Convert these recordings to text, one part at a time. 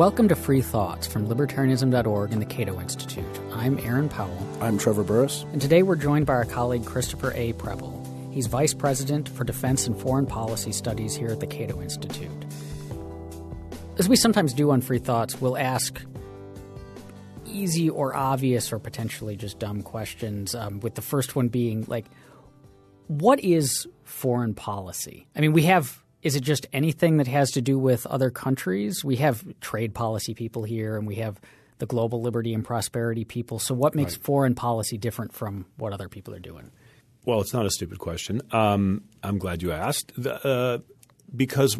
Welcome to Free Thoughts from Libertarianism.org and the Cato Institute. I'm Aaron Powell. I'm Trevor Burrus. And today we're joined by our colleague Christopher A. Preble. He's Vice President for Defense and Foreign Policy Studies here at the Cato Institute. As we sometimes do on Free Thoughts, we'll ask easy or obvious or potentially just dumb questions, um, with the first one being like, what is foreign policy? I mean, we have is it just anything that has to do with other countries? We have trade policy people here, and we have the global liberty and prosperity people. So, what makes right. foreign policy different from what other people are doing? Well, it's not a stupid question. Um, I'm glad you asked uh, because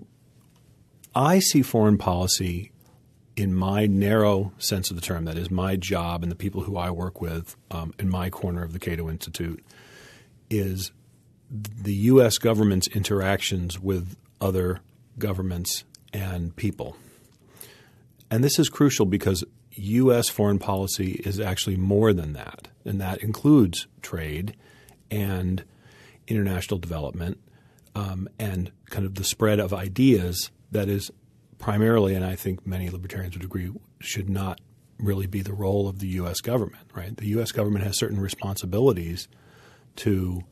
I see foreign policy in my narrow sense of the term. That is my job and the people who I work with um, in my corner of the Cato Institute is the U.S. government's interactions with other governments and people. And this is crucial because U.S. foreign policy is actually more than that, and that includes trade and international development um, and kind of the spread of ideas that is primarily, and I think many libertarians would agree, should not really be the role of the U.S. government. Right? The U.S. government has certain responsibilities to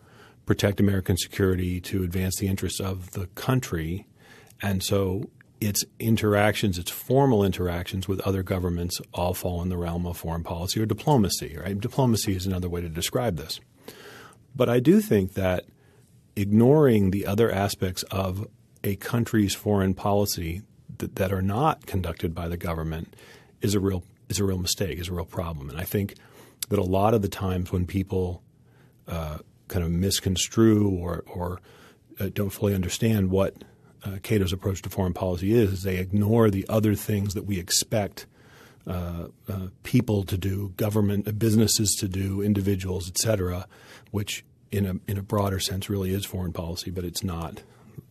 protect American security, to advance the interests of the country. And so its interactions, its formal interactions with other governments all fall in the realm of foreign policy or diplomacy, right? Diplomacy is another way to describe this. But I do think that ignoring the other aspects of a country's foreign policy that, that are not conducted by the government is a real is a real mistake, is a real problem. And I think that a lot of the times when people uh, kind of misconstrue or, or uh, don't fully understand what uh, Cato's approach to foreign policy is, is they ignore the other things that we expect uh, uh people to do, government, uh, businesses to do, individuals, et cetera, which in a in a broader sense really is foreign policy, but it's not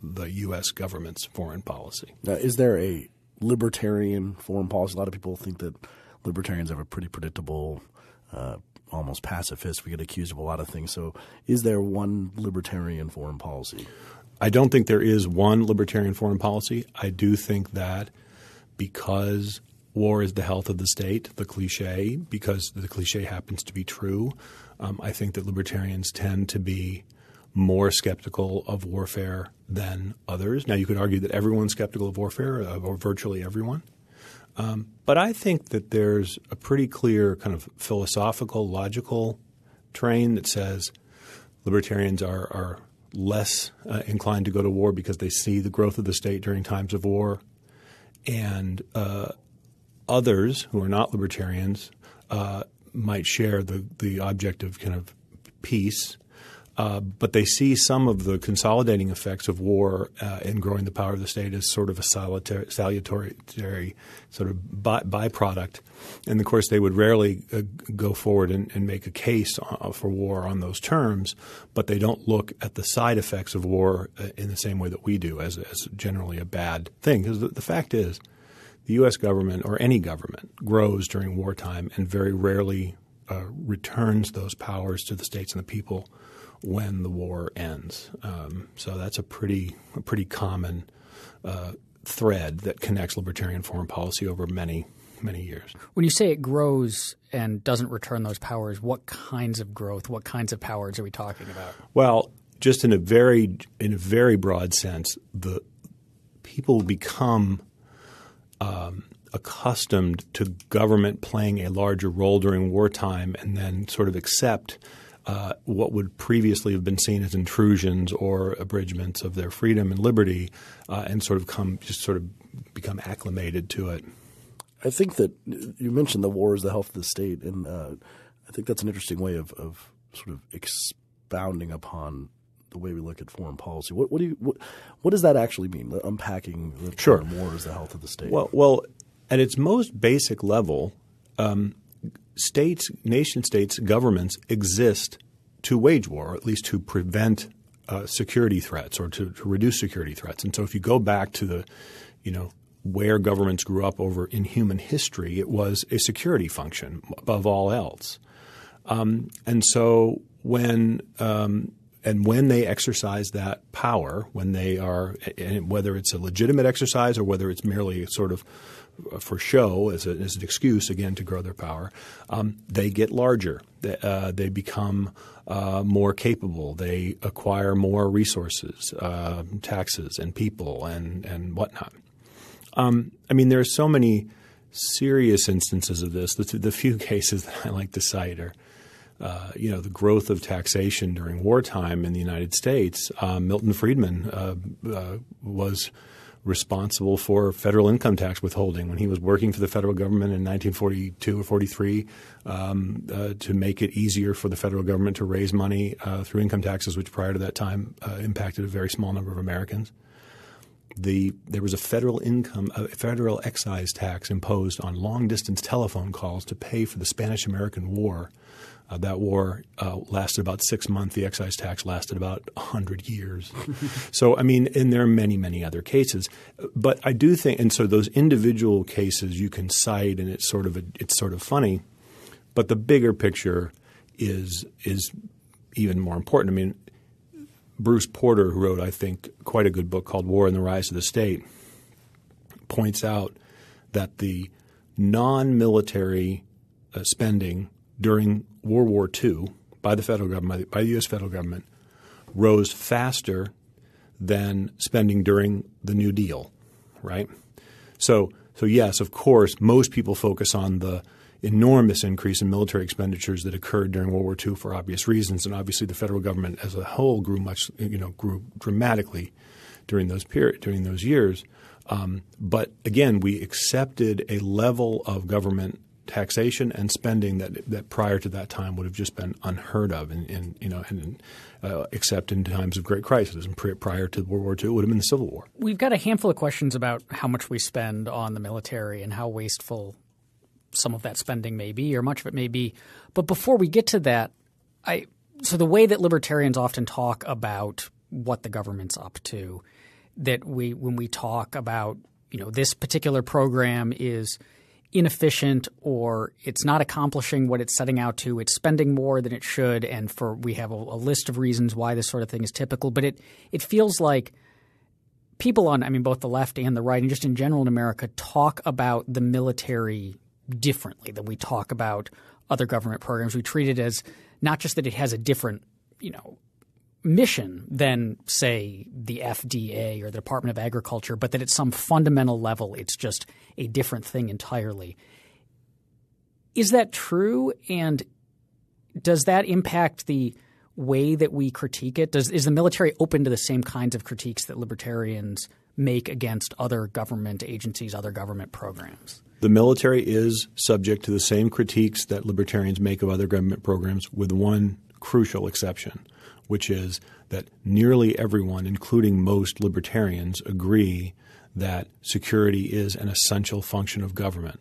the U.S. government's foreign policy. Now, is there a libertarian foreign policy? A lot of people think that libertarians have a pretty predictable uh, almost pacifist. We get accused of a lot of things. So, is there one libertarian foreign policy? I don't think there is one libertarian foreign policy. I do think that because war is the health of the state, the cliche, because the cliche happens to be true, um, I think that libertarians tend to be more skeptical of warfare than others. Now, you could argue that everyone's skeptical of warfare, or virtually everyone. Um, but I think that there's a pretty clear kind of philosophical, logical train that says libertarians are, are less uh, inclined to go to war because they see the growth of the state during times of war. And uh, others who are not libertarians uh, might share the, the object of kind of peace uh, but they see some of the consolidating effects of war uh, in growing the power of the state as sort of a solitary, salutary sort of by, byproduct. And of course, they would rarely uh, go forward and, and, make a case uh, for war on those terms, but they don't look at the side effects of war uh, in the same way that we do as, as generally a bad thing. Because the, the fact is, the U.S. government or any government grows during wartime and very rarely uh, returns those powers to the states and the people when the war ends. Um, so that's a pretty a pretty common uh, thread that connects libertarian foreign policy over many many years. When you say it grows and doesn't return those powers, what kinds of growth, what kinds of powers are we talking about? Well, just in a very in a very broad sense, the people become um, accustomed to government playing a larger role during wartime, and then sort of accept uh, what would previously have been seen as intrusions or abridgments of their freedom and liberty, uh, and sort of come just sort of become acclimated to it. I think that you mentioned the war is the health of the state, and uh, I think that's an interesting way of, of sort of expounding upon the way we look at foreign policy. What, what do you what, what, does that actually mean? Unpacking the sure. war is the health of the state. Well, well, at its most basic level. Um, states, nation states, governments exist to wage war, or at least to prevent uh, security threats or to, to, reduce security threats. And so, if you go back to the, you know, where governments grew up over in human history, it was a security function above all else. Um, and so, when um, and when they exercise that power, when they are, whether it's a legitimate exercise or whether it's merely sort of for show as, a, as an excuse again to grow their power, um, they get larger. They, uh, they become uh, more capable. They acquire more resources, uh, taxes, and people, and and whatnot. Um, I mean, there are so many serious instances of this. The, the few cases that I like to cite are. Uh, you know the growth of taxation during wartime in the United States. Uh, Milton Friedman uh, uh was responsible for federal income tax withholding when he was working for the federal government in 1942 or 43 um, uh, to make it easier for the federal government to raise money uh, through income taxes, which prior to that time impacted a very small number of Americans. The, there was a federal income, a federal excise tax imposed on long distance telephone calls to pay for the Spanish American War uh, that war uh, lasted about six months. The excise tax lasted about 100 years. so, I mean, and there are many, many other cases. But I do think, and so those individual cases you can cite, and it's sort of a, it's sort of funny. But the bigger picture is is even more important. I mean, Bruce Porter, who wrote, I think, quite a good book called War and the Rise of the State, points out that the non military uh, spending during World War II by the federal government, by the U.S. federal government, rose faster than spending during the New Deal, right? So, so yes, of course, most people focus on the enormous increase in military expenditures that occurred during World War II for obvious reasons, and obviously the federal government as a whole grew much, you know, grew dramatically during those period during those years. Um, but again, we accepted a level of government taxation and spending that that prior to that time would have just been unheard of, and, you know, and uh, except in times of great crisis. And prior to World War II, it would have been the Civil War. We've got a handful of questions about how much we spend on the military and how wasteful some of that spending may be, or much of it may be. But before we get to that, I so the way that libertarians often talk about what the government's up to, that we when we talk about you know this particular program is inefficient or it's not accomplishing what it's setting out to. It's spending more than it should, and for we have a, a, list of reasons why this sort of thing is typical. But it it feels like people on I mean both the left and the right, and just in general in America, talk about the military differently than we talk about other government programs. We treat it as not just that it has a different you know mission than, say, the FDA or the Department of Agriculture, but that at some fundamental level it's just a different thing entirely. Is that true? And does that impact the way that we critique it? Does, is the military open to the same kinds of critiques that libertarians make against other government agencies, other government programs? The military is subject to the same critiques that libertarians make of other government programs, with one crucial exception which is that nearly everyone, including most libertarians, agree that security is an essential function of government.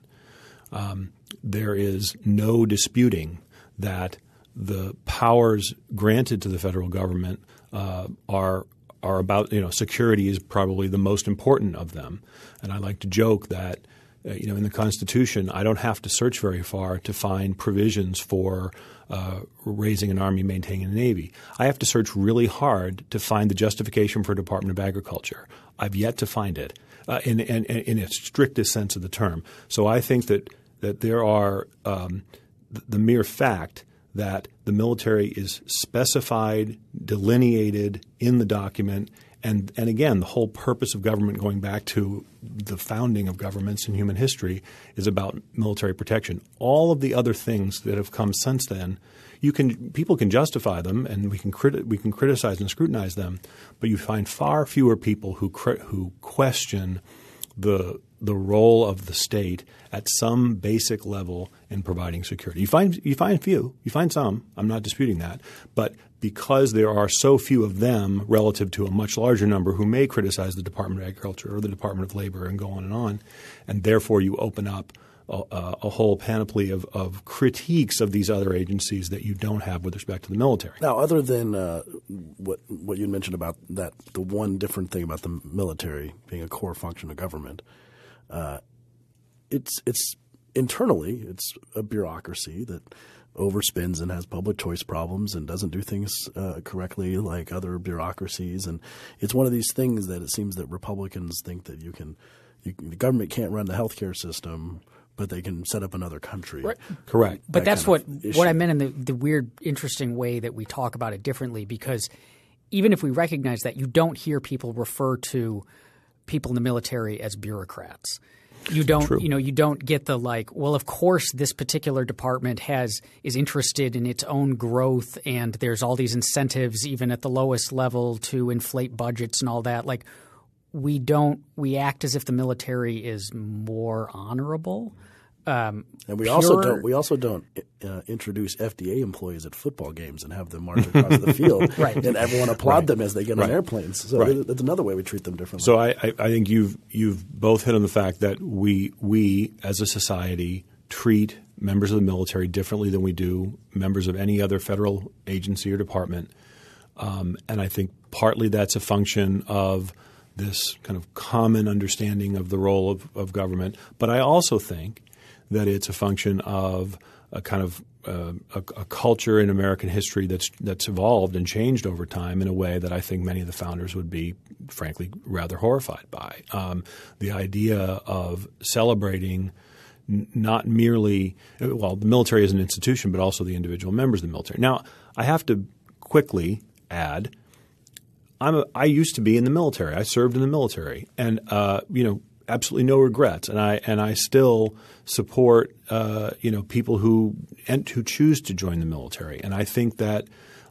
Um, there is no disputing that the powers granted to the federal government uh, are are about you know security is probably the most important of them, and I like to joke that you know in the Constitution I don't have to search very far to find provisions for uh, raising an army, maintaining a navy. I have to search really hard to find the justification for a Department of Agriculture. I've yet to find it uh, in, in, in, its strictest sense of the term. So I think that that there are um, the mere fact that the military is specified, delineated in the document, and, and again, the whole purpose of government, going back to the founding of governments in human history, is about military protection. All of the other things that have come since then, you can people can justify them, and we can criti- we can criticize and scrutinize them, but you find far fewer people who cri- who question the the role of the state at some basic level in providing security. You find you find few, you find some. I'm not disputing that, but because there are so few of them relative to a much larger number who may criticize the Department of Agriculture or the Department of Labor and go on and on, and therefore you open up a, a, whole panoply of, of, critiques of these other agencies that you don't have with respect to the military. Now, other than uh, what what you mentioned about that, the one different thing about the military being a core function of government, uh, it's it's internally it's a bureaucracy that overspends and has public choice problems and doesn't do things uh, correctly like other bureaucracies. And it's one of these things that it seems that Republicans think that you can, you, the government can't run the healthcare system, but they can set up another country. Right. Correct. But That that's what what I meant in the, the weird, interesting way that we talk about it differently. Because even if we recognize that, you don't hear people refer to people in the military as bureaucrats. You don't, you know, you don't get the like. Well, of course, this particular department has is interested in its own growth, and there's all these incentives, even at the lowest level, to inflate budgets and all that. Like, we don't. We act as if the military is more honorable. Um, And we also don't we also don't uh, introduce FDA employees at football games and have them march across the field, Right. And everyone applaud them as they get on airplanes. So Right. that's another way we treat them differently. So I, I, I think you've you've both hit on the fact that we we as a society treat members of the military differently than we do members of any other federal agency or department, um, and I think partly that's a function of this kind of common understanding of the role of, of government. But I also think that it's a function of a kind of uh, a, a culture in American history that's that's evolved and changed over time in a way that I think many of the founders would be, frankly, rather horrified by. Um, the idea of celebrating not merely well, the military as an institution, but also the individual members of the military. Now, I have to quickly add I'm a, I used to be in the military. I served in the military, and uh, you know, absolutely no regrets. And I and I still support uh, you know people who and who choose to join the military. And I think that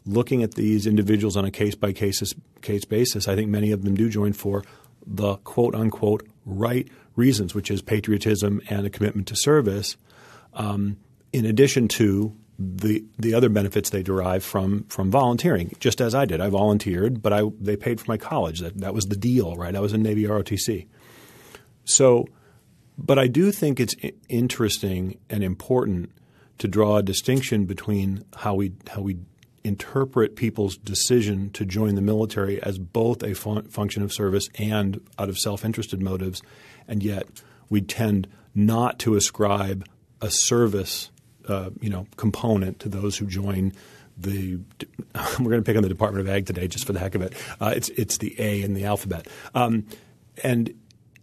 looking at these individuals on a case by case case basis, I think many of them do join for the quote unquote right reasons, which is patriotism and a commitment to service. Um, in addition to the the other benefits they derive from from volunteering, just as I did. I volunteered, but I they paid for my college. That that was the deal, right? I was in Navy ROTC. So, but I do think it's interesting and important to draw a distinction between how we how we interpret people's decision to join the military as both a fun- function of service and out of self-interested motives, and yet we tend not to ascribe a service, uh, you know, component to those who join the. We're going to pick on the Department of Ag today, just for the heck of it. Uh, it's it's the A in the alphabet, um, and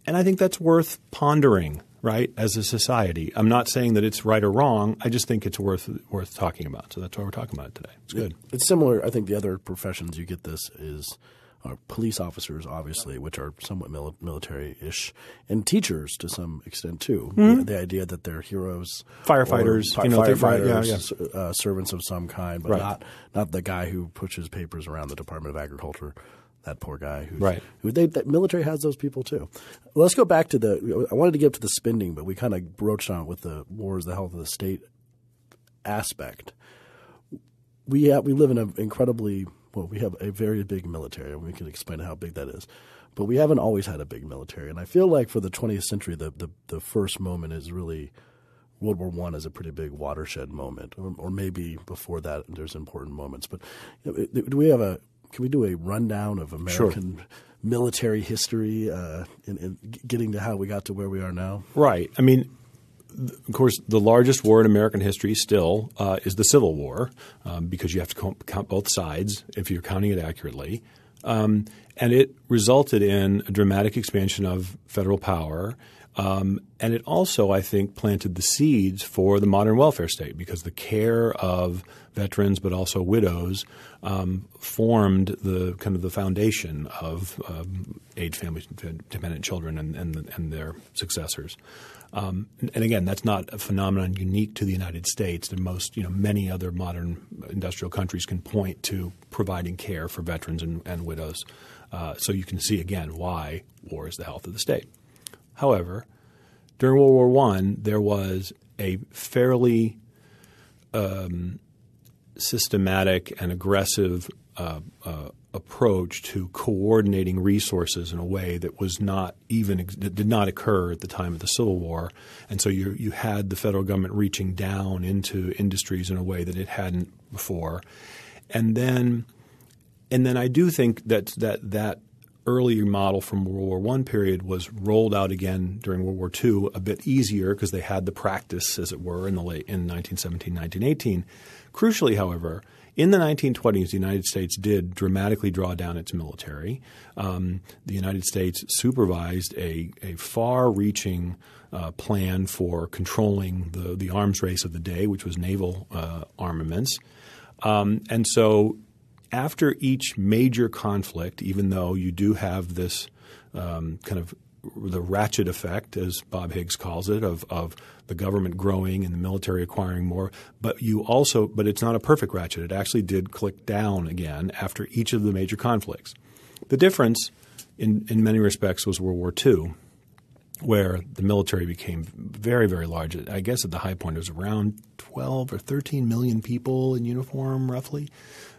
and I think that's worth pondering, right, as a society. I'm not saying that it's right or wrong. I just think it's worth worth talking about. So that's why we're talking about it today. It's good. It's similar. I think the other professions you get this is are police officers, obviously, which are somewhat mili- military-ish, and teachers to some extent too. The, the idea that they're heroes, Firefighters, or you know, firefighters, yeah, yeah. Uh, servants of some kind, but Right. not not the guy who pushes papers around the Department of Agriculture. That poor guy. Who's, Right. Who they, that military has those people too. Let's go back to the. I wanted to get to the spending, but we kind of broached on it with the wars, the health of the state aspect we have, we live in an incredibly well we have a very big military and we can explain how big that is but we haven't always had a big military and i feel like for the 20th century the the, the first moment is really World War One is a pretty big watershed moment, or, or maybe before that there's important moments. But do we have a? Can we do a rundown of American military history uh, and, and getting to how we got to where we are now? Right. I mean, of course, the largest war in American history still uh, is the Civil War, um, because you have to co- count both sides if you're counting it accurately. Um, and it resulted in a dramatic expansion of federal power. Um, and it also, I think, planted the seeds for the modern welfare state because the care of veterans, but also widows, um, formed the kind of the foundation of um, age family dependent children and, and, and their successors. Um, and, again, that's not a phenomenon unique to the United States. And most, you know, many other modern industrial countries can point to providing care for veterans and, and widows. Uh, so you can see again why war is the health of the state. However, during World War I, there was a fairly um, systematic and aggressive uh, uh, approach to coordinating resources in a way that was not even that did not occur at the time of the Civil War, and so you you had the federal government reaching down into industries in a way that it hadn't before, and then and then I do think that that that early model from World War One period was rolled out again during World War II, a bit easier because they had the practice, as it were, in the late in 1917, 1918. Crucially, however, in the 1920s, the United States did dramatically draw down its military. Um, the United States supervised a, a far reaching uh, plan for controlling the, the arms race of the day, which was naval uh, armaments. Um, and so after each major conflict, even though you do have this um, kind of the ratchet effect, as Bob Higgs calls it, of, of the government growing and the military acquiring more. But you also, but it's not a perfect ratchet. It actually did click down again after each of the major conflicts. The difference, in, in many respects, was World War II, where the military became very, very large. I guess at the high point it was around 12 or 13 million people in uniform, roughly.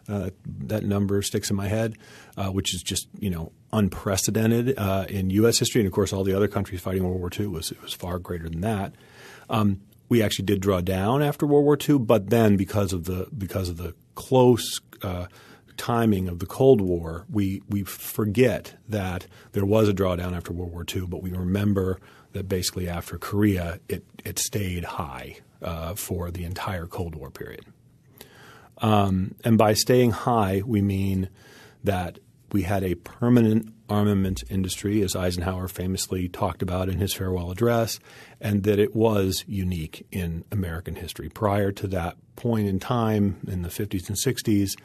Uh, that number sticks in my head, uh, which is just you know unprecedented uh, in U.S. history, and of course all the other countries fighting World War II was it was far greater than that. Um, we actually did draw down after World War II, but then because of the because of the close uh, timing of the Cold War, we we forget that there was a drawdown after World War II, but we remember that basically after Korea, it it stayed high uh, for the entire Cold War period. Um, and by staying high, we mean that we had a permanent armament industry, as Eisenhower famously talked about in his farewell address, and that it was unique in American history. Prior to that point in time, in the 50s and 60s,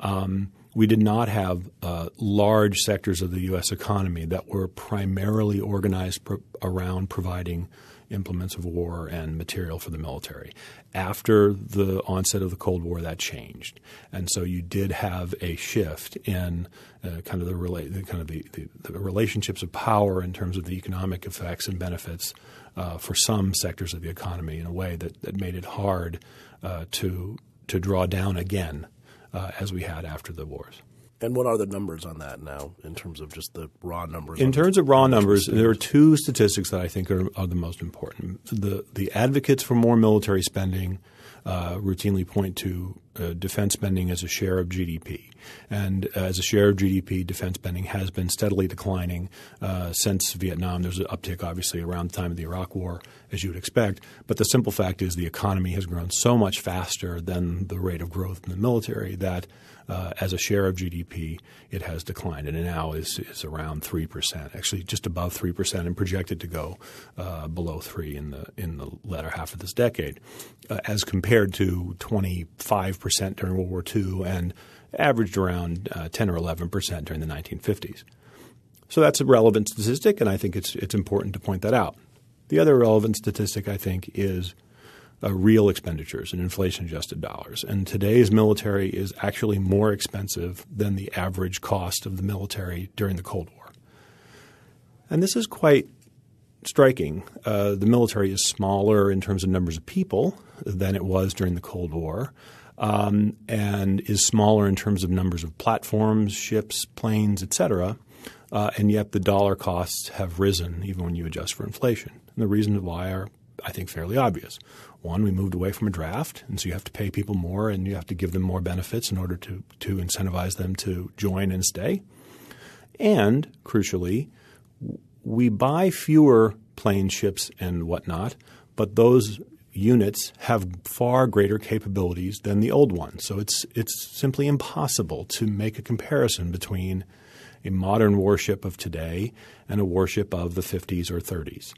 um, we did not have uh, large sectors of the U.S. economy that were primarily organized pro- around providing implements of war and material for the military. After the onset of the Cold War, that changed, and so you did have a shift in uh, kind of the, rela- kind of the, the, the, relationships of power in terms of the economic effects and benefits uh, for some sectors of the economy in a way that, that made it hard uh, to to draw down again uh, as we had after the wars. And what are the numbers on that now in terms of just the raw numbers? In terms of raw numbers, there are two statistics that I think are, are the most important. The the advocates for more military spending uh, routinely point to uh, defense spending as a share of GDP. And as a share of GDP, defense spending has been steadily declining uh, since Vietnam. There's an uptick, obviously, around the time of the Iraq War, as you would expect. But the simple fact is the economy has grown so much faster than the rate of growth in the military that uh, as a share of GDP, it has declined, and now is, is around three percent, actually just above three percent, and projected to go uh, below three in the in the latter half of this decade, uh, as compared to 25 percent during World War II and averaged around uh, 10 or 11 percent during the 1950s. So that's a relevant statistic, and I think it's it's important to point that out. The other relevant statistic, I think, is uh, real expenditures in inflation adjusted dollars. And today's military is actually more expensive than the average cost of the military during the Cold War. And this is quite striking. Uh, the military is smaller in terms of numbers of people than it was during the Cold War. Um, and is smaller in terms of numbers of platforms, ships, planes, etc. Uh, and yet the dollar costs have risen even when you adjust for inflation. And the reasons why are, I think, fairly obvious. One, we moved away from a draft, and so you have to pay people more and you have to give them more benefits in order to, to incentivize them to join and stay. And crucially, we buy fewer planes, ships, and whatnot, but those units have far greater capabilities than the old ones. So it's it's simply impossible to make a comparison between a modern warship of today and a warship of the 50s or 30s.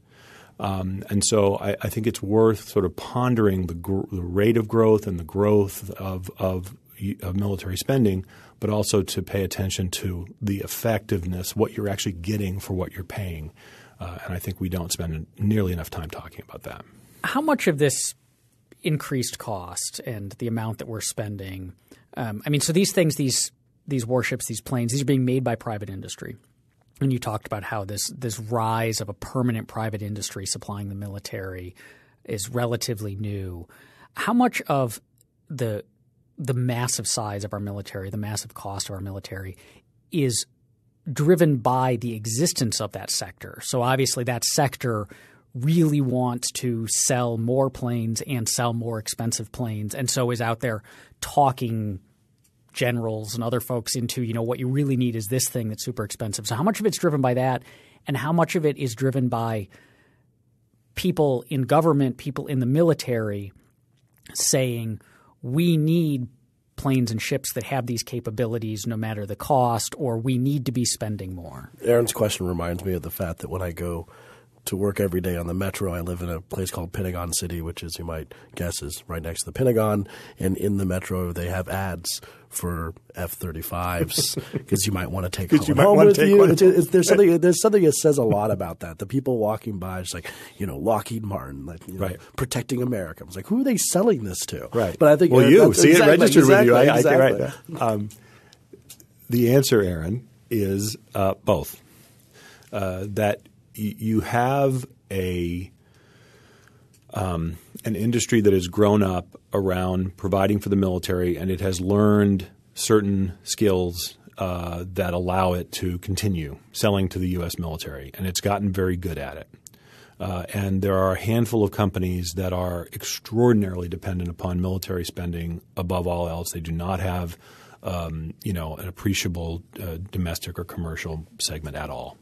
Um, and so I, I, think it's worth sort of pondering the, gr- the rate of growth and the growth of, of, of, military spending, but also to pay attention to the effectiveness, what you're actually getting for what you're paying. Uh, and I think we don't spend nearly enough time talking about that. How much of this increased cost and the amount that we're spending? Um, I mean, so these things, these these warships, these planes, these are being made by private industry and you talked about how this this rise of a permanent private industry supplying the military is relatively new. How much of the the massive size of our military, the massive cost of our military, is driven by the existence of that sector. So obviously, that sector really wants to sell more planes and sell more expensive planes, and so is out there talking generals and other folks into, you know, what you really need is this thing that's super expensive. So how much of it's driven by that and how much of it is driven by people in government, people in the military saying we need planes and ships that have these capabilities no matter the cost or we need to be spending more. Aaron's question reminds me of the fact that when I go to work every day on the metro. I live in a place called Pentagon City, which is you might guess is right next to the Pentagon. And in the metro, they have ads for F-35s because you might want to take one you might home with take you. one. It's, it's, there's something there's something that says a lot about that. The people walking by, it's like you know Lockheed Martin, like you know, Right. protecting America. I was like, who are they selling this to? Right. But I think well, you that's- see exactly, it registered with you. I, exactly, think exactly. right. Um, the answer, Aaron, is uh, both. Uh, that you have a um, an industry that has grown up around providing for the military, and it has learned certain skills uh, that allow it to continue selling to the U.S. military, and it's gotten very good at it. Uh, and there are a handful of companies that are extraordinarily dependent upon military spending above all else. They do not have, um, you know, an appreciable uh, domestic or commercial segment at all.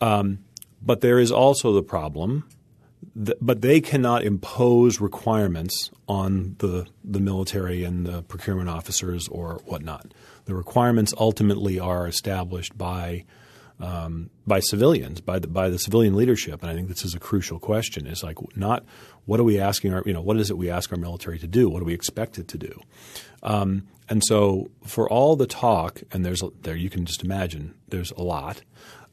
Um, but there is also the problem, that, but they cannot impose requirements on the the military and the procurement officers or whatnot. The requirements ultimately are established by um, by civilians, by the by the civilian leadership, and I think this is a crucial question. It's like not what are we asking our you know what is it we ask our military to do? What do we expect it to do? Um, and so for all the talk, and there's there you can just imagine there's a lot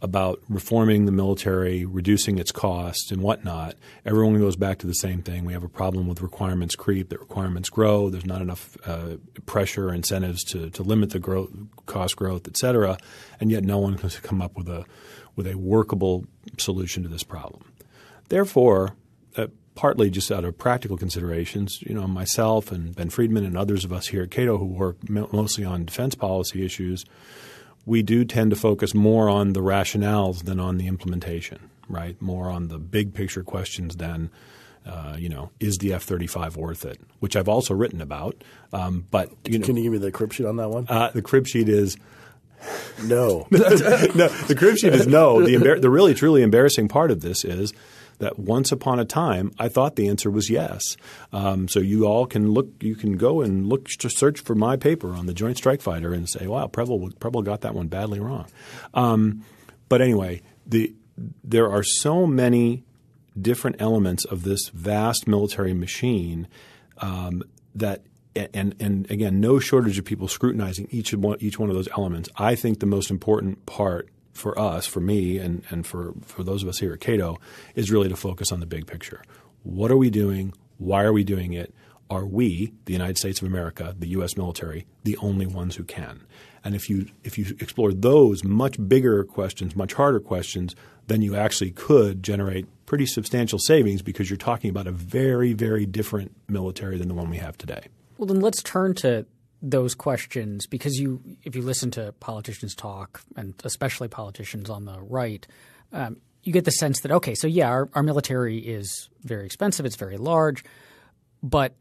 about reforming the military, reducing its costs and whatnot. Everyone goes back to the same thing. We have a problem with requirements creep. That requirements grow. There's not enough uh, pressure incentives to, to limit the growth, cost growth, et cetera. And yet, no one can come up with a with a workable solution to this problem. Therefore, uh, partly just out of practical considerations, you know, myself and Ben Friedman and others of us here at Cato who work mostly on defense policy issues, we do tend to focus more on the rationales than on the implementation, right? More on the big picture questions than, uh, you know, is the F 35 worth it? Which I've also written about. Um, but, you know, Can you give me the crib sheet on that one? uh, the crib sheet is no. no, the crib sheet is no. The, embar- the really truly embarrassing part of this is that once upon a time I thought the answer was yes. Um, so you all can look, you can go and look to search for my paper on the Joint Strike Fighter and say, "Wow, Preble, Preble got that one badly wrong." Um, but anyway, the there are so many different elements of this vast military machine um, that and and again, no shortage of people scrutinizing each one, each one of those elements. I think the most important part for us, for me, and and for for those of us here at Cato, is really to focus on the big picture. What are we doing? Why are we doing it? Are we, the United States of America, the U.S. military, the only ones who can? And if you if you explore those much bigger questions, much harder questions, then you actually could generate pretty substantial savings because you're talking about a very very different military than the one we have today. Well, then let's turn to those questions because you, if you listen to politicians talk, and especially politicians on the right, um, you get the sense that okay, so yeah, our, our military is very expensive, it's very large, but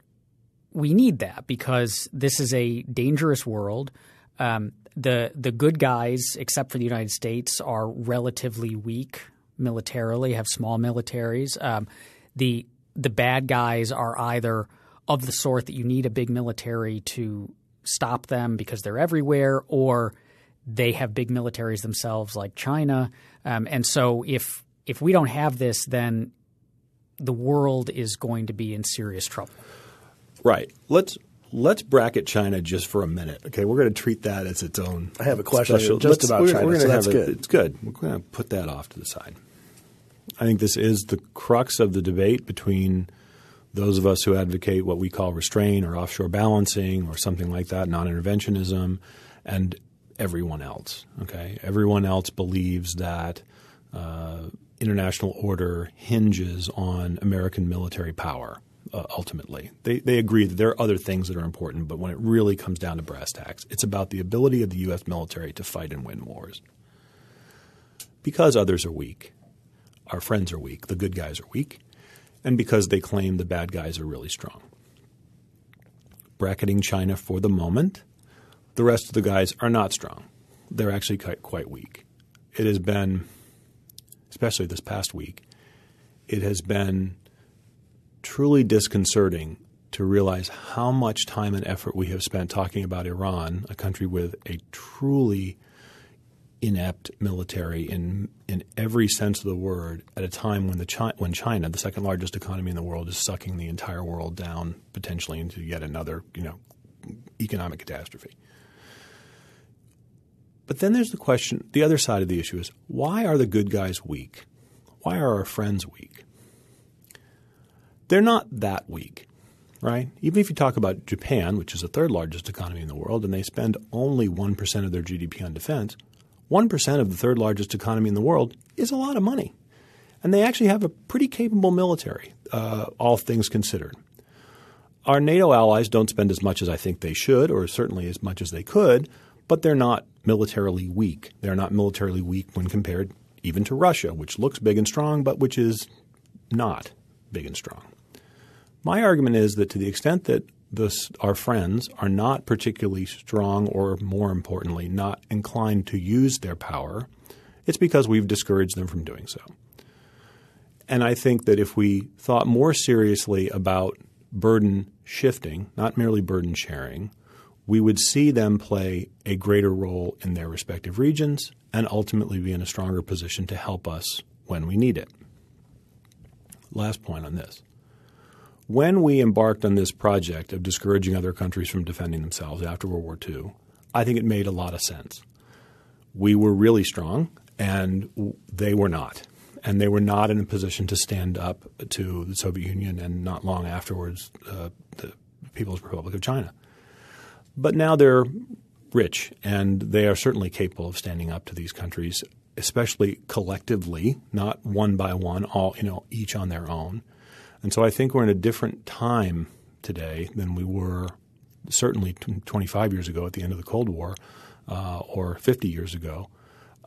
we need that because this is a dangerous world. Um, the the good guys, except for the United States, are relatively weak militarily, have small militaries. Um, the the bad guys are either of the sort that you need a big military to stop them because they're everywhere, or they have big militaries themselves, like China. Um, and so, if if we don't have this, then the world is going to be in serious trouble. Right. Let's let's bracket China just for a minute. Okay, we're going to treat that as its own. I have a question special- just let's- about we're, China, We're so that's have a- good. It's good. We're going to put that off to the side. I think this is the crux of the debate between those of us who advocate what we call restraint or offshore balancing or something like that, non-interventionism, and everyone else. Okay, everyone else believes that uh, international order hinges on American military power. Uh, ultimately, they they agree that there are other things that are important, but when it really comes down to brass tacks, it's about the ability of the U.S. military to fight and win wars. Because others are weak, our friends are weak, the good guys are weak, and because they claim the bad guys are really strong. bracketing China for the moment. The rest of the guys are not strong. They're actually quite, weak. It has been, especially this past week, it has been truly disconcerting to realize how much time and effort we have spent talking about Iran, a country with a truly inept military in in every sense of the word at a time when the Chi- when China, the second largest economy in the world, is sucking the entire world down potentially into yet another you know economic catastrophe. But then there's the question. The other side of the issue is why are the good guys weak? Why are our friends weak? They're not that weak, right? Even if you talk about Japan, which is the third largest economy in the world, and they spend only 1% of their GDP on defense, 1% of the third largest economy in the world is a lot of money. And they actually have a pretty capable military, uh, all things considered. Our NATO allies don't spend as much as I think they should, or certainly as much as they could, but they're not militarily weak. They're not militarily weak when compared even to Russia, which looks big and strong, but which is not big and strong. My argument is that to the extent that this, our friends are not particularly strong or, more importantly, not inclined to use their power, it's because we've discouraged them from doing so. And I think that if we thought more seriously about burden shifting, not merely burden sharing, we would see them play a greater role in their respective regions and ultimately be in a stronger position to help us when we need it. Last point on this. When we embarked on this project of discouraging other countries from defending themselves after World War II, I think it made a lot of sense. We were really strong, and they were not. And they were not in a position to stand up to the Soviet Union and not long afterwards, uh, the People's Republic of China. But now they're rich, and they are certainly capable of standing up to these countries, especially collectively, not one by one, all you know, each on their own. And so I think we're in a different time today than we were certainly 25 years ago at the end of the Cold War uh, or 50 years ago.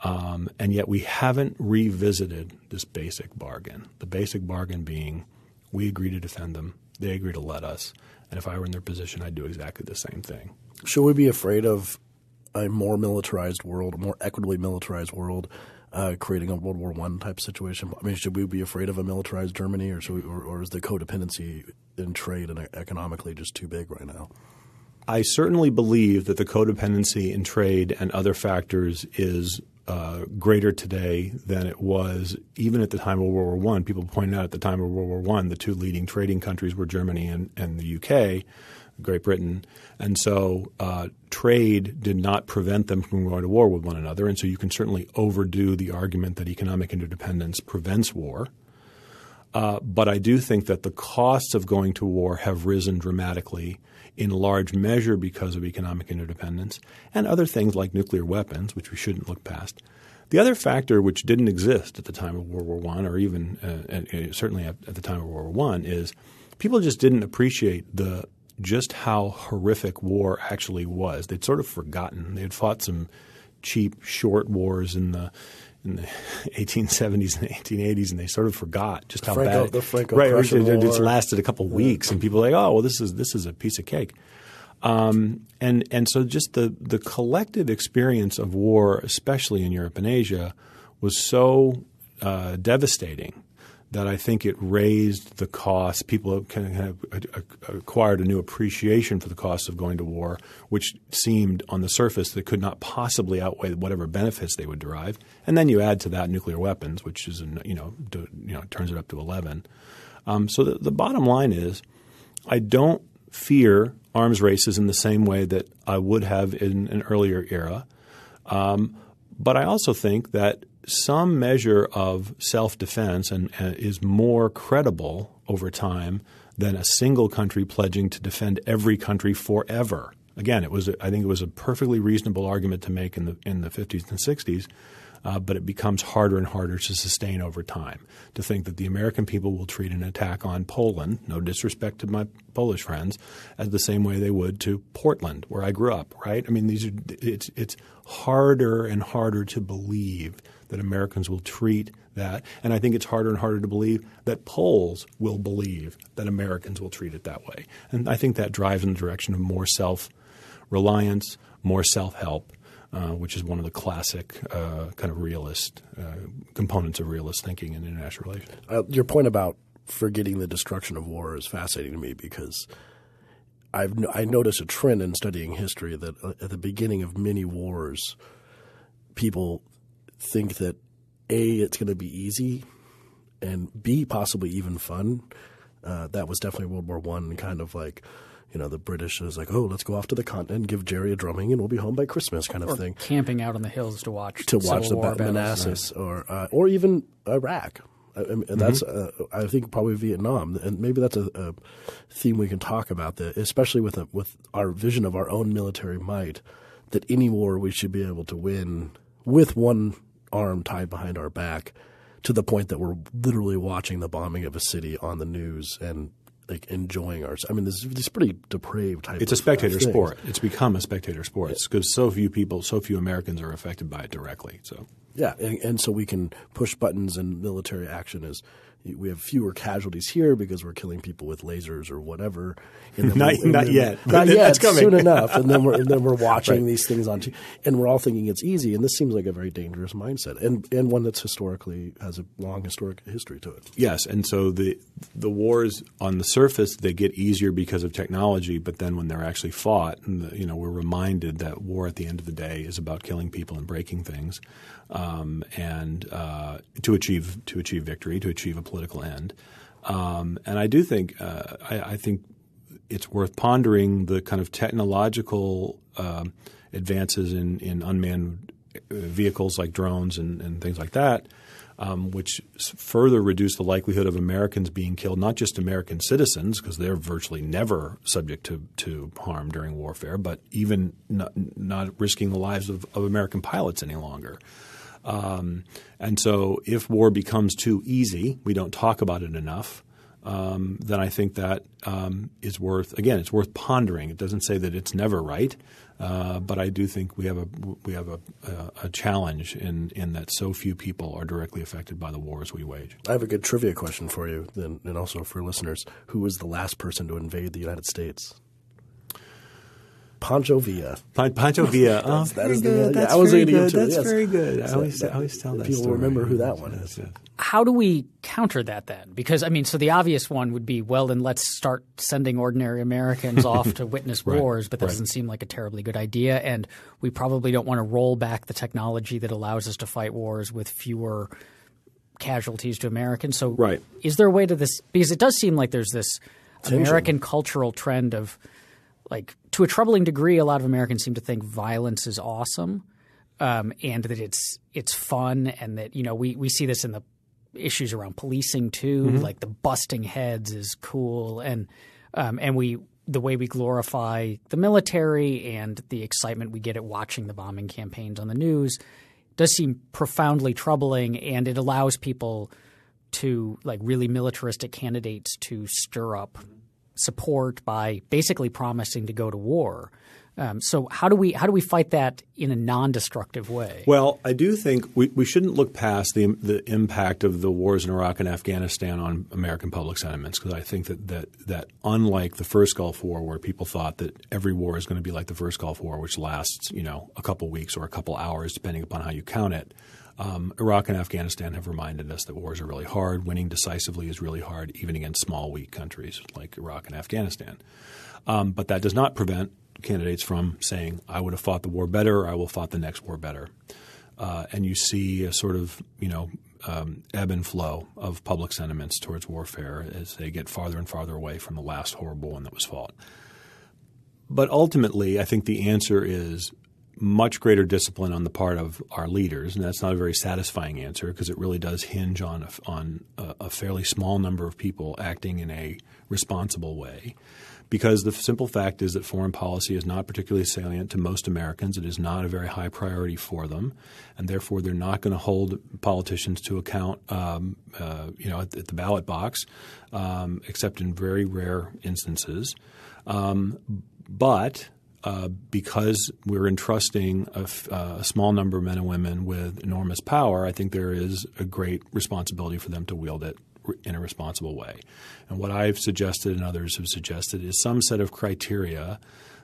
Um, and yet we haven't revisited this basic bargain. The basic bargain being we agree to defend them, they agree to let us. And if I were in their position, I'd do exactly the same thing. Should we be afraid of a more militarized world, a more equitably militarized world, uh, creating a World War One type situation? I mean, should we be afraid of a militarized Germany, or, we, or, or is the codependency in trade and economically just too big right now? I certainly believe that the codependency in trade and other factors is uh, greater today than it was even at the time of World War One. People pointed out at the time of World War One, the two leading trading countries were Germany and, and the UK. Great Britain. And so uh, trade did not prevent them from going to war with one another. And so you can certainly overdo the argument that economic interdependence prevents war. Uh, but I do think that the costs of going to war have risen dramatically in large measure because of economic interdependence and other things like nuclear weapons, which we shouldn't look past. The other factor which didn't exist at the time of World War I, or even uh, certainly at, at, the time of World War I, is people just didn't appreciate the just how horrific war actually was. They'd sort of forgotten. They had fought some cheap, short wars in the in the 1870s and 1880s, and they sort of forgot just how Franco, bad the Franco right. It, it just lasted a couple of weeks, and people were like, oh, well, this is this is a piece of cake. Um, and and so just the the collective experience of war, especially in Europe and Asia, was so uh, devastating that I think it raised the cost. People kind of acquired a new appreciation for the cost of going to war, which seemed on the surface that could not possibly outweigh whatever benefits they would derive. And then you add to that nuclear weapons, which is you know you know turns it up to eleven. Um, so the, the bottom line is, I don't fear arms races in the same way that I would have in an earlier era. Um, but I also think that some measure of self defense and, uh, is more credible over time than a single country pledging to defend every country forever. Again, it was a, I think it was a perfectly reasonable argument to make in the in the 50s and 60s, uh, but it becomes harder and harder to sustain over time. To think that the American people will treat an attack on Poland, no disrespect to my Polish friends, as the same way they would to Portland, where I grew up. Right? I mean, these are it's it's harder and harder to believe that Americans will treat that. And I think it's harder and harder to believe that Poles will believe that Americans will treat it that way. And I think that drives in the direction of more self reliance, more self help. Uh, which is one of the classic uh, kind of realist uh, components of realist thinking in international relations. Uh, your point about forgetting the destruction of war is fascinating to me because I've I noticed a trend in studying history that uh, at the beginning of many wars, people think that a it's going to be easy, and b possibly even fun. Uh, that was definitely World War One, kind of like you know, the British is like, oh, let's go off to the continent, give Jerry a drumming, and we'll be home by Christmas, kind of or thing. Camping out on the hills to watch to watch the War Manassas, right. or uh, or even Iraq. I, mean, mm-hmm. That's uh, I think probably Vietnam, and maybe that's a, a theme we can talk about. That especially with a, with our vision of our own military might, that any war we should be able to win with one arm tied behind our back to the point that we're literally watching the bombing of a city on the news and like enjoying ours. I mean, this is pretty depraved type. It's a spectator sport. It's become a spectator sport because so few people, so few Americans are affected by it directly. So yeah, and, and so we can push buttons and military action is we have fewer casualties here because we're killing people with lasers or whatever. not not yet. Not yet. That's coming. Soon enough. And then we're and then we're watching right. these things on, t- and we're all thinking it's easy. And this seems like a very dangerous mindset, and and one that's historically has a long historic history to it. Yes, and so the the wars on the surface they get easier because of technology, but then when they're actually fought, and the, you know, we're reminded that war at the end of the day is about killing people and breaking things um, and uh, to achieve to achieve victory, to achieve a political end. Um, and I do think uh, I, I, think it's worth pondering the kind of technological uh, advances in, in unmanned vehicles like drones and, and things like that. Um, which further reduce the likelihood of Americans being killed, not just American citizens, because they're virtually never subject to, to harm during warfare, but even not, not risking the lives of, of American pilots any longer. Um, and so, if war becomes too easy, we don't talk about it enough. Um, then I think that um, is worth again. It's worth pondering. It doesn't say that it's never right, uh, but I do think we have a we have a, a, a, challenge in in that so few people are directly affected by the wars we wage. I have a good trivia question for you, then, and also for listeners. Who was the last person to invade the United States? Pancho Villa. Pancho Villa. oh, that's, that is good. The, yeah, that's I was very good. That's yes. very good. I always, I always tell that People story. remember who that one is. How do we counter that then? Because, I mean, so the obvious one would be, well, then let's start sending ordinary Americans off to witness right. wars, but that right. doesn't seem like a terribly good idea. And we probably don't want to roll back the technology that allows us to fight wars with fewer casualties to Americans. So, right. is there a way to this? Because it does seem like there's this Tension. American cultural trend of – like to a troubling degree, a lot of Americans seem to think violence is awesome, um, and that it's it's fun, and that you know we we see this in the issues around policing too, mm-hmm. like the busting heads is cool, and um, and we the way we glorify the military and the excitement we get at watching the bombing campaigns on the news does seem profoundly troubling, and it allows people to like really militaristic candidates to stir up support by basically promising to go to war. Um, so how do we how do we fight that in a non-destructive way? Well, I do think we, we shouldn't look past the the impact of the wars in Iraq and Afghanistan on American public sentiments because I think that, that that unlike the first Gulf War, where people thought that every war is going to be like the first Gulf War, which lasts you know a couple weeks or a couple hours depending upon how you count it. Um, Iraq and Afghanistan have reminded us that wars are really hard. Winning decisively is really hard, even against small, weak countries like Iraq and Afghanistan. Um, but that does not prevent candidates from saying, I would have fought the war better, or I will have fought the next war better. Uh, and you see a sort of, you know, um, ebb and flow of public sentiments towards warfare as they get farther and farther away from the last horrible one that was fought. But ultimately, I think the answer is much greater discipline on the part of our leaders, and that's not a very satisfying answer because it really does hinge on a, on a, a, fairly small number of people acting in a responsible way. Because the simple fact is that foreign policy is not particularly salient to most Americans. It is not a very high priority for them, and therefore they're not going to hold politicians to account, um, uh, you know, at, at, the ballot box, um, except in very rare instances. Um, but uh, because we're entrusting uh, a small number of men and women with enormous power, I think there is a great responsibility for them to wield it in a responsible way. And what I've suggested and others have suggested is some set of criteria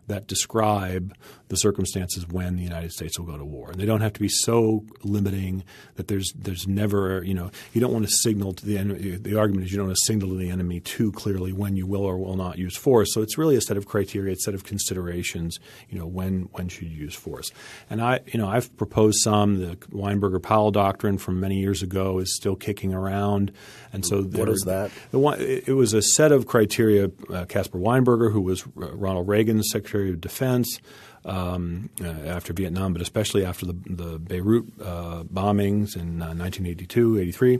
that describe the circumstances when the United States will go to war. And they don't have to be so limiting that there's there's never you know you don't want to signal to the enemy. The argument is you don't want to signal to the enemy too clearly when you will or will not use force. So it's really a set of criteria, a set of considerations. You know when when should you use force? And I you know I've proposed some. The Weinberger Powell doctrine from many years ago is still kicking around. And so what is that? The one, it was a set of criteria. Uh, Caspar Weinberger, who was Ronald Reagan's Secretary of Defense um, uh, after Vietnam, but especially after the, the Beirut uh, bombings in 1982, uh, 83.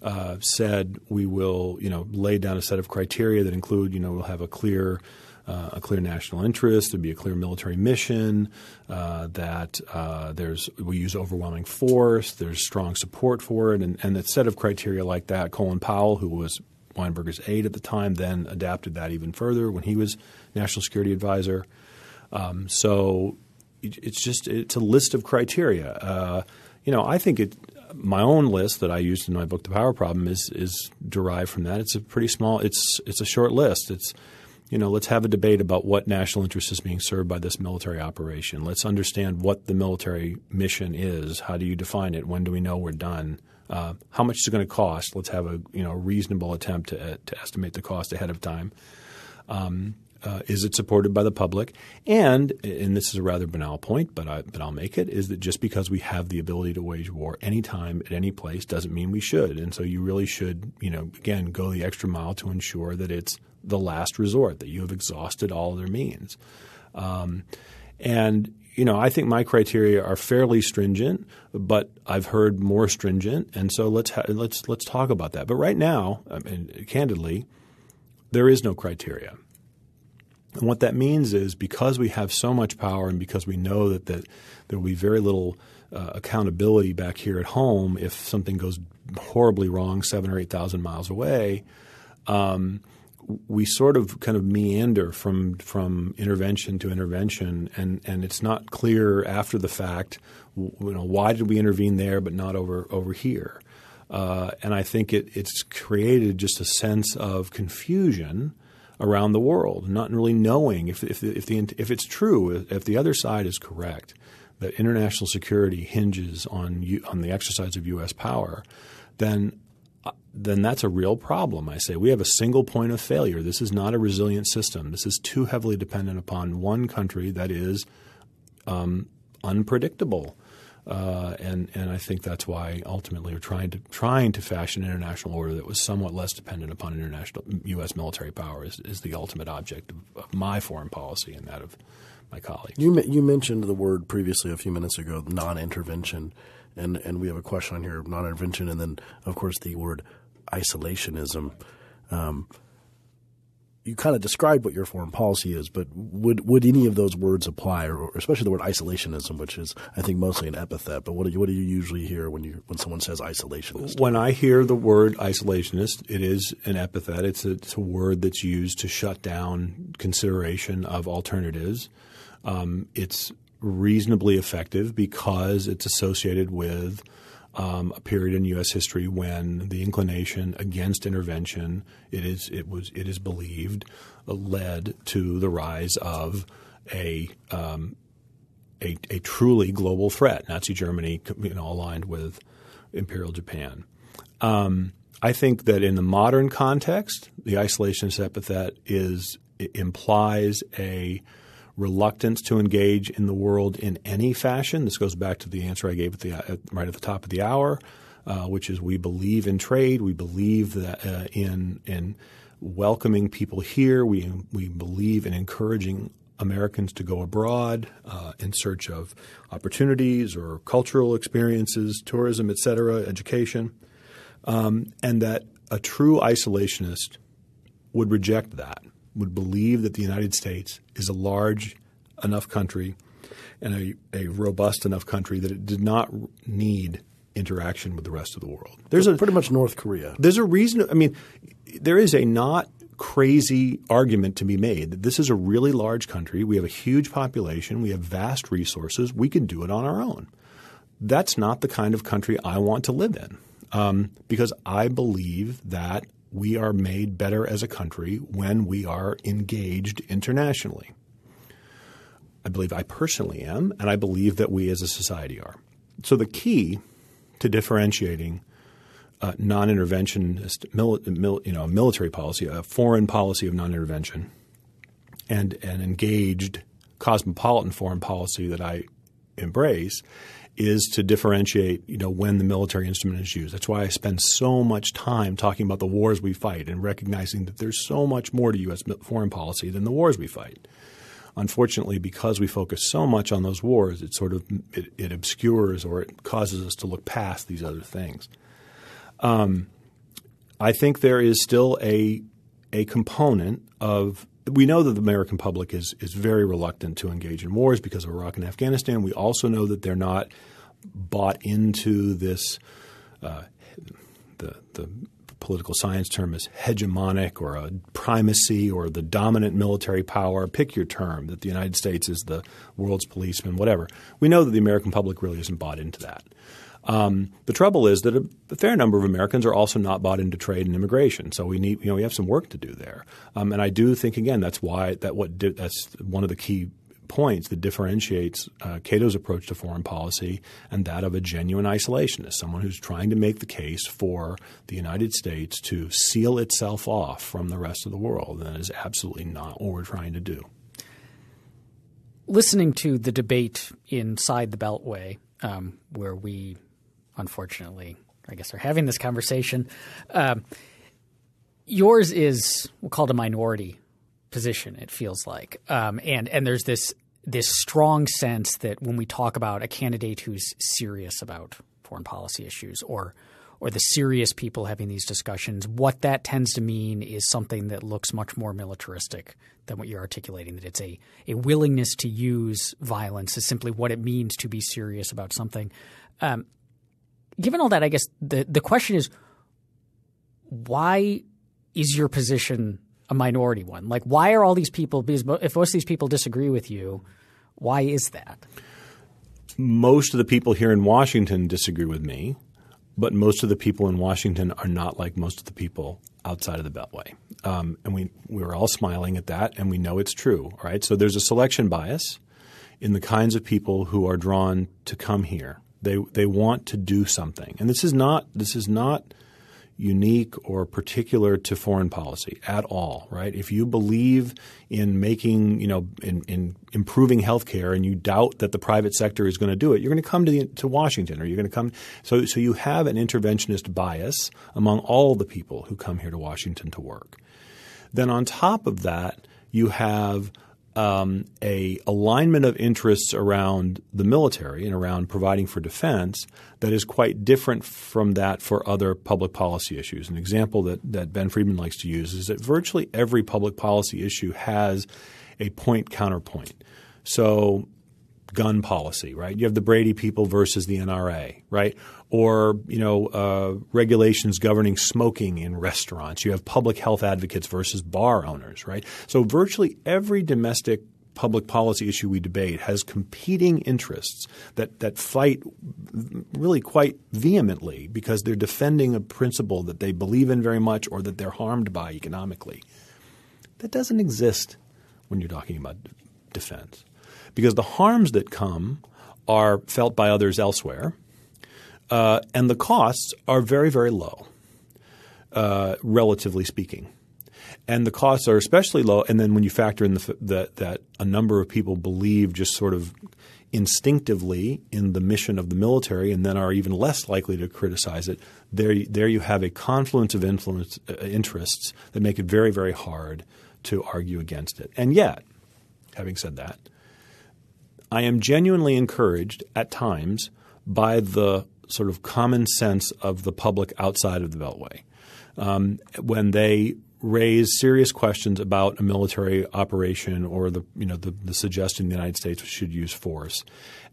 Uh, said we will, you know, lay down a set of criteria that include, you know, we'll have a clear uh, a clear national interest. There'd be a clear military mission. Uh, that uh, there's we use overwhelming force. There's strong support for it, and, and a set of criteria like that. Colin Powell, who was Weinberger's aide at the time, then adapted that even further when he was national security advisor. Um, so it's just it's a list of criteria. Uh, you know, I think it. My own list that I used in my book, The Power Problem, is is derived from that. It's a pretty small. It's it's a short list. It's you know, let's have a debate about what national interest is being served by this military operation. Let's understand what the military mission is. How do you define it? When do we know we're done? Uh, how much is it going to cost? Let's have a you know reasonable attempt to, to estimate the cost ahead of time. Um, uh, is it supported by the public? And and this is a rather banal point, but I but I'll make it is that just because we have the ability to wage war anytime at any place doesn't mean we should. And so you really should you know again go the extra mile to ensure that it's the last resort that you have exhausted all other means. Um, and you know, I think my criteria are fairly stringent, but I've heard more stringent, and so let's ha- let's let's talk about that. But right now, I mean, candidly, there is no criteria. And what that means is because we have so much power and because we know that, that there will be very little uh, accountability back here at home if something goes horribly wrong seven or 8,000 miles away, um, we sort of kind of meander from from intervention to intervention, and, and it's not clear after the fact, you know, why did we intervene there but not over over here? Uh, and I think it, it's created just a sense of confusion around the world, not really knowing if if if, the, if it's true, if the other side is correct, that international security hinges on on the exercise of U.S. power, then then that's a real problem. I say we have a single point of failure. This is not a resilient system. This is too heavily dependent upon one country that is um, unpredictable. Uh, and and I think that's why ultimately we're trying to trying to fashion an international order that was somewhat less dependent upon international U.S. military power is, is the ultimate object of, of, my foreign policy and that of my colleagues. You you mentioned the word previously a few minutes ago, non-intervention, and and we have a question on here, non-intervention, and then of course the word isolationism. Um, you kind of described what your foreign policy is, but would would any of those words apply, or, especially the word isolationism, which is I think mostly an epithet? But what do you, what do you usually hear when you when someone says isolationist? When I hear the word isolationist, it is an epithet. It's a, it's a word that's used to shut down consideration of alternatives. Um, it's reasonably effective because it's associated with um, a period in U.S. history when the inclination against intervention it is it was it is believed uh, led to the rise of a um, a, a, truly global threat. Nazi Germany, you know, aligned with Imperial Japan. Um, I think that in the modern context, the isolationist epithet is implies a reluctance to engage in the world in any fashion. This goes back to the answer I gave at the at, right at the top of the hour, uh, which is we believe in trade. We believe that uh, in in welcoming people here. We we believe in encouraging Americans to go abroad uh, in search of opportunities or cultural experiences, tourism, et cetera, education, um, and that a true isolationist would reject that would believe that the United States is a large enough country and a, a robust enough country that it did not need interaction with the rest of the world. There's a, pretty much North Korea. There's a reason. I mean, there is a not crazy argument to be made that this is a really large country. We have a huge population. We have vast resources. We can do it on our own. That's not the kind of country I want to live in um, because I believe that we are made better as a country when we are engaged internationally. I believe I personally am, and I believe that we as a society are. So the key to differentiating uh, non-interventionist, mil, you know, military policy, a foreign policy of non-intervention, and an engaged cosmopolitan foreign policy that I embrace is to differentiate, you know, when the military instrument is used. That's why I spend so much time talking about the wars we fight and recognizing that there's so much more to U.S. foreign policy than the wars we fight. Unfortunately, because we focus so much on those wars, it sort of it, it obscures or it causes us to look past these other things. Um, I think there is still a a component of we know that the American public is is very reluctant to engage in wars because of Iraq and Afghanistan. We also know that they're not bought into this uh, the the political science term is hegemonic or a primacy or the dominant military power. Pick your term that the United States is the world's policeman, whatever. We know that the American public really isn't bought into that. Um, the trouble is that a, a, fair number of Americans are also not bought into trade and immigration. So we need, you know, we have some work to do there. Um, and I do think again that's why that what di- that's one of the key points that differentiates uh, Cato's approach to foreign policy and that of a genuine isolationist, someone who's trying to make the case for the United States to seal itself off from the rest of the world. And that is absolutely not what we're trying to do. Listening to the debate inside the Beltway, um, where we unfortunately, I guess, are having this conversation, um, yours is we'll call it a minority position. It feels like, um, and and there's this this strong sense that when we talk about a candidate who's serious about foreign policy issues or or the serious people having these discussions, what that tends to mean is something that looks much more militaristic than what you're articulating. That it's a a willingness to use violence is simply what it means to be serious about something. Um, given all that, I guess the the question is, why is your position a minority one? Like, why are all these people? Because if most of these people disagree with you, why is that? Most of the people here in Washington disagree with me, but most of the people in Washington are not like most of the people outside of the Beltway. Um, and we we're all smiling at that, and we know it's true, right? So there's a selection bias in the kinds of people who are drawn to come here. They they want to do something, and this is not this is not unique or particular to foreign policy at all, right? If you believe in making, you know, in, in improving healthcare and you doubt that the private sector is going to do it, you're going to come to, the, to Washington or you're going to come. So, so you have an interventionist bias among all the people who come here to Washington to work. Then on top of that, you have um, a alignment of interests around the military and around providing for defense that is quite different from that for other public policy issues. An example that, that Ben Friedman likes to use is that virtually every public policy issue has a point counterpoint. So gun policy, right? You have the Brady people versus the NRA, right? Or you know uh, regulations governing smoking in restaurants. You have public health advocates versus bar owners, right? So virtually every domestic public policy issue we debate has competing interests that, that fight really quite vehemently because they're defending a principle that they believe in very much or that they're harmed by economically. That doesn't exist when you're talking about defense because the harms that come are felt by others elsewhere, uh, and the costs are very, very low, uh, relatively speaking. And the costs are especially low. And then when you factor in the, that a number of people believe just sort of instinctively in the mission of the military and then are even less likely to criticize it, there, there you have a confluence of influence, uh, interests that make it very, very hard to argue against it. And yet, having said that, I am genuinely encouraged at times by the sort of common sense of the public outside of the Beltway. Um, when they raise serious questions about a military operation or the you know the, the suggestion the United States should use force,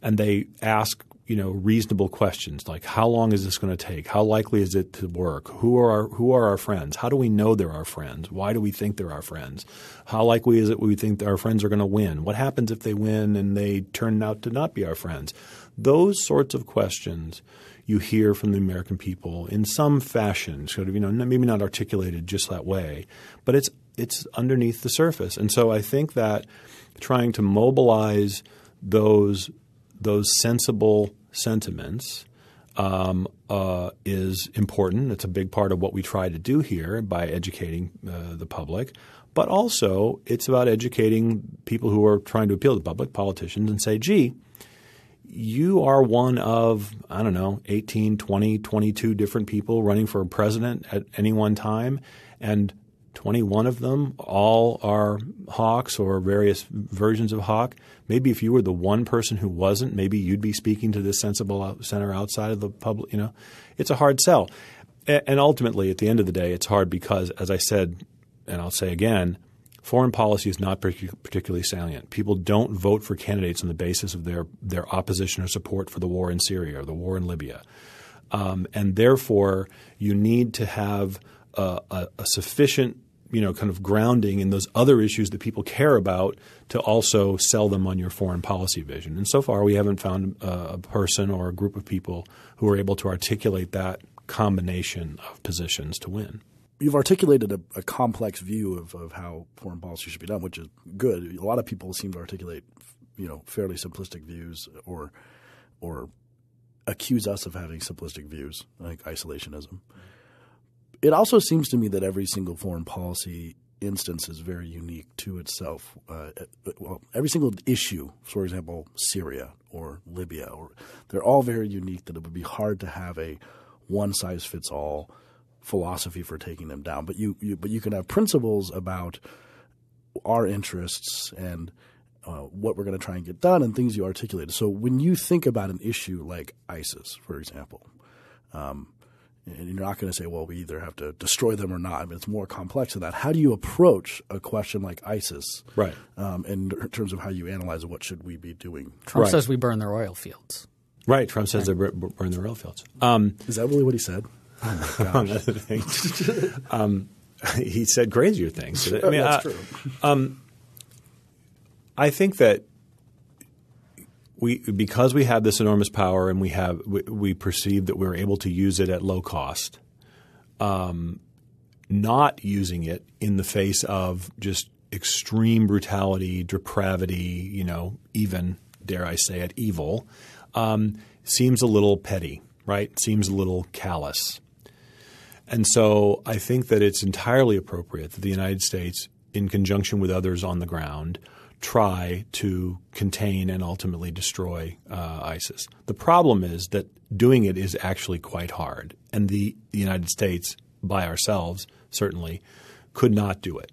and they ask you know reasonable questions like how long is this going to take? How likely is it to work? Who are our, who are our friends? How do we know they're our friends? Why do we think they're our friends? How likely is it we think our friends are going to win? What happens if they win and they turn out to not be our friends? Those sorts of questions you hear from the American people in some fashion sort of you know maybe not articulated just that way but it's it's underneath the surface. And so I think that trying to mobilize those those sensible sentiments um, uh, is important. It's a big part of what we try to do here by educating uh, the public. But also, it's about educating people who are trying to appeal to the public, politicians, and say, gee, you are one of, I don't know, 18, 20, 22 different people running for president at any one time. And 21 of them all are hawks or various versions of hawk. Maybe if you were the one person who wasn't, maybe you'd be speaking to this sensible center outside of the public. You know, it's a hard sell. And ultimately, at the end of the day, it's hard because, as I said, and I'll say again, foreign policy is not particularly salient. People don't vote for candidates on the basis of their, their opposition or support for the war in Syria or the war in Libya. Um, and therefore, you need to have a, a, a sufficient you know, kind of grounding in those other issues that people care about to also sell them on your foreign policy vision. And so far, we haven't found uh, a, person or a group of people who are able to articulate that combination of positions to win. You've articulated a, a complex view of, of how foreign policy should be done, which is good. A lot of people seem to articulate, you know, fairly simplistic views or or accuse us of having simplistic views like isolationism it also seems to me that every single foreign policy instance is very unique to itself. Uh, uh, well, every single issue, for example, Syria or Libya, or they're all very unique. That it would be hard to have a one size fits all philosophy for taking them down. But you, you, but you can have principles about our interests and uh, what we're going to try and get done and things you articulated. So when you think about an issue like ISIS, for example, um, and you're not going to say, well, we either have to destroy them or not. I mean, it's more complex than that. How do you approach a question like ISIS? Right. Um, in terms of how you analyze what should we be doing? Trump right. says we burn their oil fields. Right. Trump says right. they burn their oil fields. Um, Is that really what he said? Oh my gosh. um, he said crazier things. I mean, That's uh, true. Um, I think that we because we have this enormous power and we have we, we perceive that we're able to use it at low cost. Um, not using it in the face of just extreme brutality, depravity, you know, even dare I say it, evil, um, seems a little petty, right? Seems a little callous. And so I think that it's entirely appropriate that the United States, in conjunction with others on the ground, try to contain and ultimately destroy uh, ISIS. The problem is that doing it is actually quite hard, and the, the United States, by ourselves, certainly, could not do it.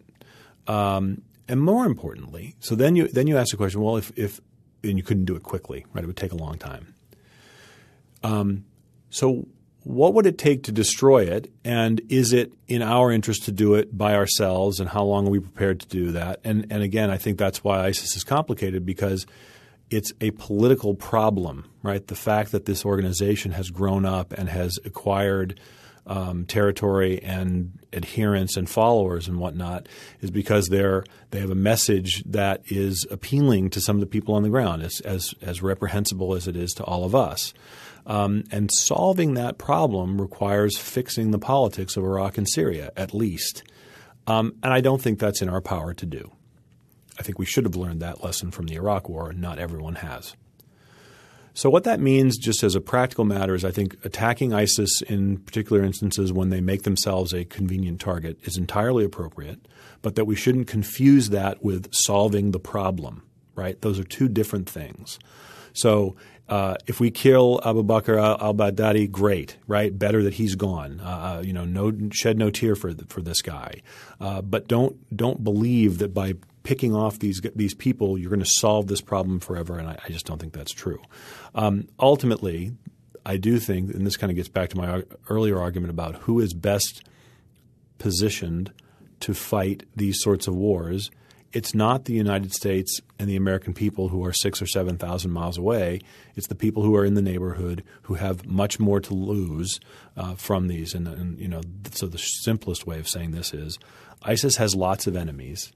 Um, and more importantly, so then you then you ask the question: Well, if if and you couldn't do it quickly, right? It would take a long time. Um, so what would it take to destroy it? And is it in our interest to do it by ourselves? And how long are we prepared to do that? And, and again, I think that's why ISIS is complicated because it's a political problem, right? The fact that this organization has grown up and has acquired um, territory and adherents and followers and whatnot is because they're they have a message that is appealing to some of the people on the ground, as as, as reprehensible as it is to all of us. Um, and solving that problem requires fixing the politics of Iraq and Syria, at least. Um, and I don't think that's in our power to do. I think we should have learned that lesson from the Iraq War, and not everyone has. So, what that means, just as a practical matter, is I think attacking ISIS in particular instances when they make themselves a convenient target is entirely appropriate, but that we shouldn't confuse that with solving the problem, right? Those are two different things. So, uh, if we kill Abu Bakr al Baghdadi, great, right? Better that he's gone. Uh, uh, you know, no shed no tear for for this guy. Uh, but don't don't believe that by picking off these these people, you're going to solve this problem forever. And I, I just don't think that's true. Um, ultimately, I do think, and this kind of gets back to my earlier argument about who is best positioned to fight these sorts of wars. It's not the United States and the American people who are six or seven thousand miles away. It's the people who are in the neighborhood who have much more to lose uh, from these. And, and you know, so the simplest way of saying this is, ISIS has lots of enemies,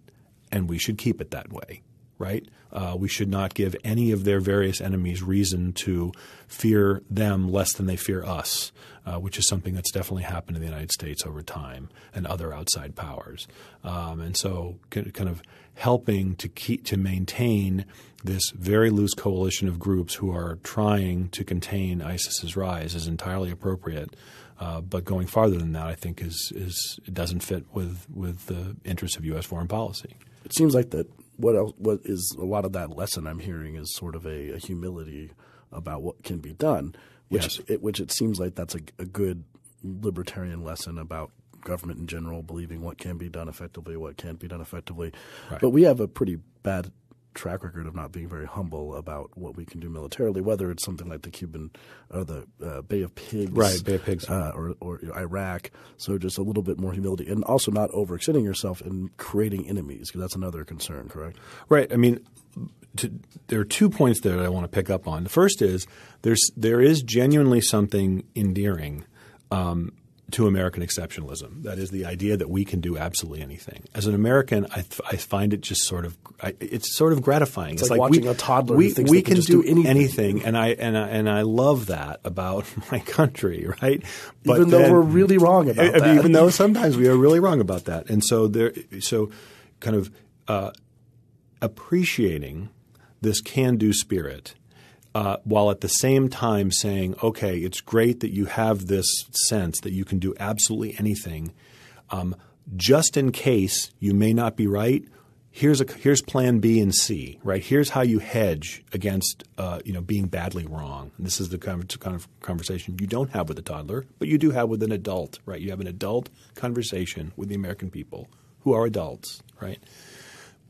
and we should keep it that way right? Uh, we should not give any of their various enemies reason to fear them less than they fear us, uh, which is something that's definitely happened in the United States over time and other outside powers. Um, and so, kind of helping to keep to maintain this very loose coalition of groups who are trying to contain ISIS's rise is entirely appropriate. Uh, but going farther than that, I think is is it doesn't fit with with the interests of U.S. foreign policy. It seems like that what else, what is a lot of that lesson I'm hearing is sort of a, a humility about what can be done, which yes. it, which it seems like that's a, a, good libertarian lesson about government in general, believing what can be done effectively, what can't be done effectively. Right. But we have a pretty bad track record of not being very humble about what we can do militarily, whether it's something like the Cuban or the uh, Bay of Pigs, right, Bay of Pigs, uh, or, or you know, Iraq. So just a little bit more humility, and also not overextending yourself and creating enemies, because that's another concern. Correct? Right. I mean. To, there are two points there that I want to pick up on. The first is there's there is genuinely something endearing um, to American exceptionalism. That is the idea that we can do absolutely anything. As an American, I, th- I find it just sort of I, it's sort of gratifying. It's, it's like, like, watching we, a toddler. We, we can, can do, do anything. anything. and I and I, and I love that about my country, right? But even though then, we're really wrong about I, that, even though sometimes we are really wrong about that, and so there, so kind of uh, appreciating this can-do spirit uh, while at the same time saying, okay, it's great that you have this sense that you can do absolutely anything. Um, just in case you may not be right, here's a here's Plan B and C. Right? Here's how you hedge against uh, you know being badly wrong. And this is the kind of, kind of conversation you don't have with a toddler, but you do have with an adult. Right? You have an adult conversation with the American people who are adults. Right?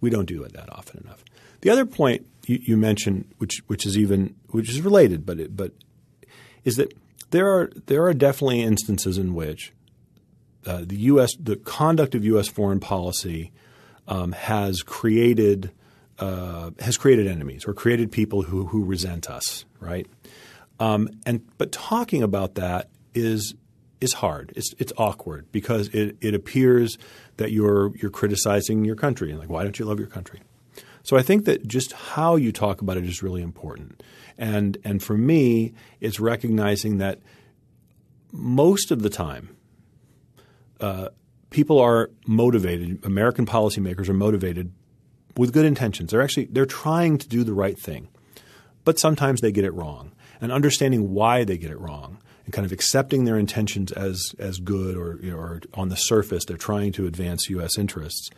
We don't do it that often enough. The other point you, you mentioned, which which is even which is related, but it, but is that there are there are definitely instances in which uh, the U.S. the conduct of U.S. foreign policy um, has created uh, has created enemies or created people who who resent us, right? Um, and but talking about that is is hard. It's it's awkward because it, it appears that you're you're criticizing your country and like why don't you love your country? So I think that just how you talk about it is really important. And and for me, it's recognizing that most of the time, uh, people are motivated. American policymakers are motivated with good intentions. They're actually they're trying to do the right thing, but sometimes they get it wrong. And understanding why they get it wrong and kind of accepting their intentions as as good or, you know, or on the surface they're trying to advance U.S. interests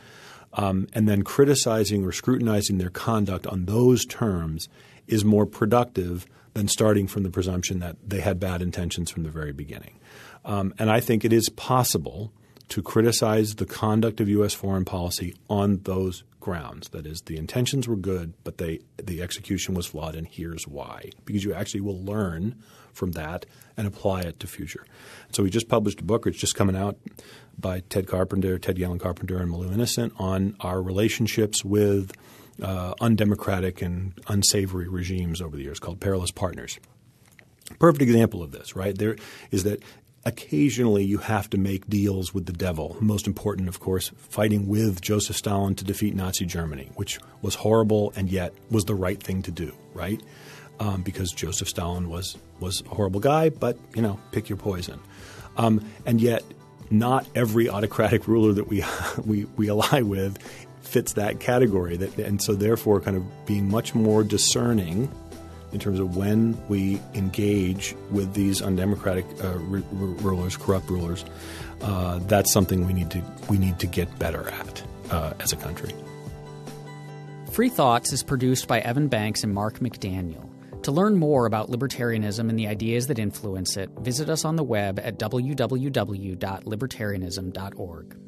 um, and then criticizing or scrutinizing their conduct on those terms is more productive than starting from the presumption that they had bad intentions from the very beginning. Um, and I think it is possible to criticize the conduct of U.S. foreign policy on those grounds. That is, the intentions were good, but they, the execution was flawed, and here's why. Because you actually will learn from that and apply it to future. So we just published a book, it's just coming out by Ted Carpenter, Ted Galen Carpenter, and Malou Innocent on our relationships with uh, undemocratic and unsavory regimes over the years called Perilous Partners. Perfect example of this, right? There is that occasionally you have to make deals with the devil. Most important, of course, fighting with Joseph Stalin to defeat Nazi Germany, which was horrible and yet was the right thing to do, right? Um, because Joseph Stalin was was a horrible guy, but you know, pick your poison. Um, and yet, not every autocratic ruler that we we, we ally with fits that category. That, and so, therefore, kind of being much more discerning in terms of when we engage with these undemocratic uh, r- r- rulers, corrupt rulers. Uh, that's something we need to we need to get better at uh, as a country. Free Thoughts is produced by Evan Banks and Mark McDaniel. To learn more about libertarianism and the ideas that influence it, visit us on the web at www.libertarianism.org.